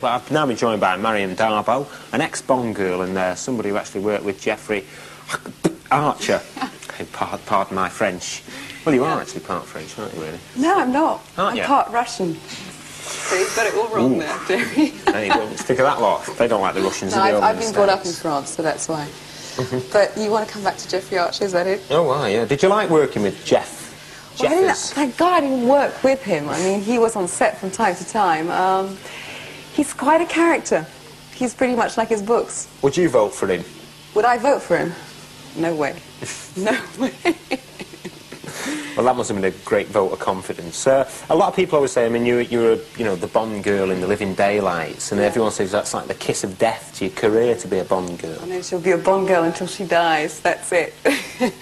Well, I've now been joined by Maryam d'Abo, an ex-Bond girl and uh, somebody who actually worked with Jeffrey Archer. pardon, pardon my French. Well, you are actually part French, aren't you, really? No, I'm not. Aren't I'm you? part Russian. So you've got it all wrong there, Jerry. Hey, don't stick of that lot. They don't like the Russians. no, do I've, I've been the brought up in France, so that's why. But you want to come back to Jeffrey Archer, is that it? Oh, wow, yeah. Did you like working with Jeff? Well, I didn't- thank God I didn't work with him. I mean, he was on set from time to time. Um, he's quite a character. He's pretty much like his books. Would you vote for him? Would I vote for him? No way. No way. Well, that must have been a great vote of confidence. Uh, a lot of people always say, I mean, you, you're, a, you know, the Bond girl in the Living Daylights, and everyone says that's like the kiss of death to your career to be a Bond girl. I know she'll be a Bond girl until she dies. That's it.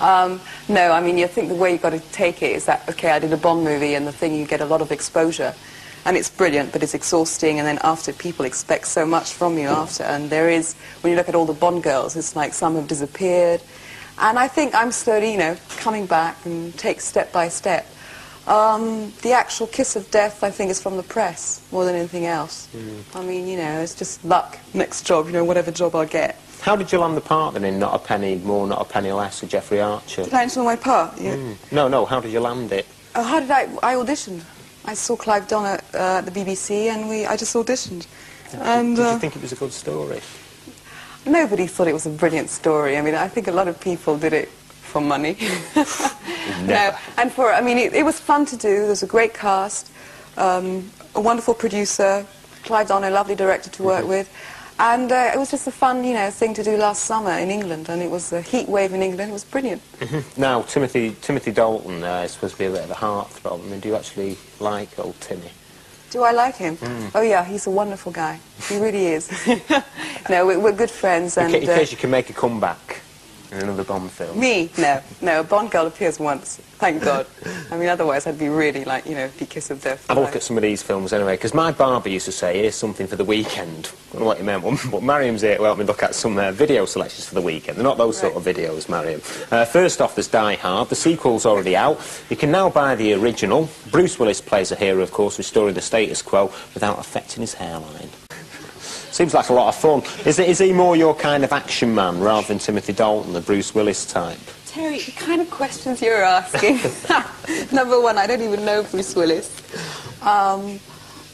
um, no, I mean, you think the way you've got to take it is that, okay, I did a Bond movie and the thing, you get a lot of exposure. And it's brilliant, but it's exhausting. And then after, people expect so much from you after. And there is, when you look at all the Bond girls, it's like some have disappeared. And I think I'm slowly, you know, coming back and take step by step. Um, the actual kiss of death, I think, is from the press more than anything else. I mean, you know, it's just luck. Next job, you know, whatever job I'll get. How did you land the part then in Not a Penny More, Not a Penny Less with Jeffrey Archer? Did I my part? Yeah. No, no, how did you land it? Uh, how did I? I auditioned. I saw Clive Donner uh, at the BBC, and we. I just auditioned. And did uh, you think it was a good story? nobody thought it was a brilliant story. I mean, I think a lot of people did it for money. no, and for. I mean, it, it was fun to do. There was a great cast, um, a wonderful producer, Clive Donner, a lovely director to work with. And uh, it was just a fun, you know, thing to do last summer in England, and it was a heat wave in England. It was brilliant. Now, Timothy Timothy Dalton uh, is supposed to be a bit of a heartthrob. I mean, do you actually like old Timmy? Do I like him? Oh yeah, he's a wonderful guy. He really is. no, we're, we're good friends, In, and in uh, case you can make a comeback in another Bond film. me, no, no. A Bond girl appears once, thank God. I mean, otherwise I'd be really like, you know, the kiss of death. Have a look at some of these films anyway, because my barber used to say, here's something for the weekend. I don't know what you meant, but- but Maryam's here to help me look at some uh, video selections for the weekend. They're not those sort of videos, Mariam. Uh, first off, there's Die Hard. The sequel's already out. You can now buy the original. Bruce Willis plays a hero, of course, restoring the status quo without affecting his hairline. Seems like a lot of fun. Is, it, is he more your kind of action man rather than Timothy Dalton, the Bruce Willis type? Terry, the kind of questions you're asking. Number one, I don't even know Bruce Willis. Um,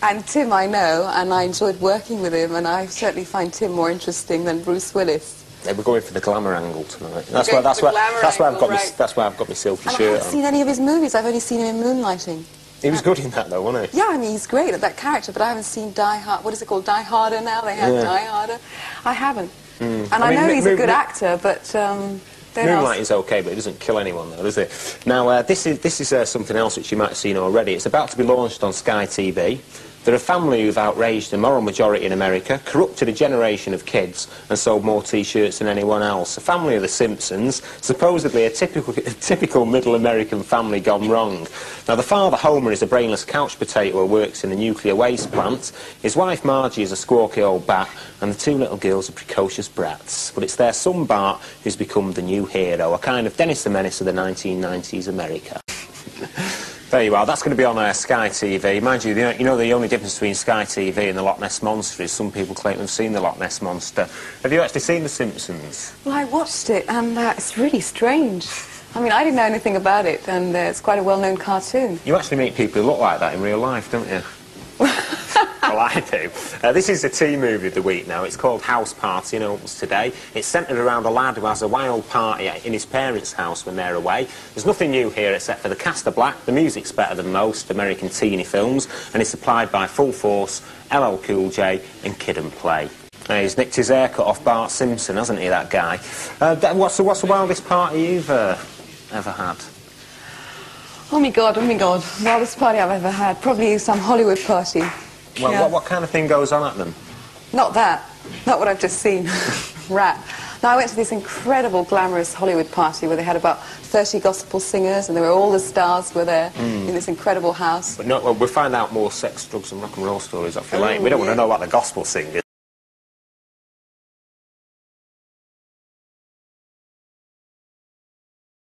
and Tim I know, and I enjoyed working with him, and I certainly find Tim more interesting than Bruce Willis. Yeah, we're going for the glamour angle tonight. That's why. That's why. That's why I've got. angle, My, that's why I've got my silky And I haven't on. seen any of his movies. I've only seen him in Moonlighting. He was good in that, though, wasn't he? Yeah, I mean, he's great at that character, but I haven't seen Die Hard. What is it called? Die Harder now? They have Yeah. Die Harder. I haven't. And I I, mean, know he's a good actor, but um, Moonlight is okay, but it doesn't kill anyone, though, does it? Now, uh, this is this is uh, something else which you might have seen already. It's about to be launched on Sky TV. They're a family who've outraged the moral majority in America, corrupted a generation of kids, and sold more T-shirts than anyone else. A family of the Simpsons, supposedly a typical, a typical middle American family gone wrong. Now, the father, Homer, is a brainless couch potato who works in a nuclear waste plant. His wife, Margie, is a squawky old bat, and the two little girls are precocious brats. But it's their son, Bart, who's become the new hero, a kind of Dennis the Menace of the 1990s America. There you are. That's going to be on uh, Sky TV. Mind you, you know, you know the only difference between Sky TV and the Loch Ness Monster is some people claim they've seen the Loch Ness Monster. Have you actually seen The Simpsons? Well, I watched it, and uh, it's really strange. I mean, I didn't know anything about it, and uh, it's quite a well-known cartoon. You actually meet people who look like that in real life, don't you? I do. Uh, this is the tea movie of the week now. It's called House Party and opens today. It's centred around a lad who has a wild party in his parents' house when they're away. There's nothing new here except for the cast are black, the music's better than most American teeny films, and it's supplied by Full Force, LL Cool J and Kid and Play. Uh, he's nicked his haircut off Bart Simpson, hasn't he, that guy? Uh, what's, the, what's the wildest party you've uh, ever had? Oh my God, oh my God. Wildest party I've ever had. Probably some Hollywood party. Well, Yeah. what, what kind of thing goes on at them? Not that. Not what I've just seen. Rat. Now, I went to this incredible, glamorous Hollywood party where they had about 30 gospel singers and there were all the stars were there Hmm. in this incredible house. But no, well, we'll find out more sex, drugs and rock and roll stories off you Oh, later. We don't want to know about the gospel singers.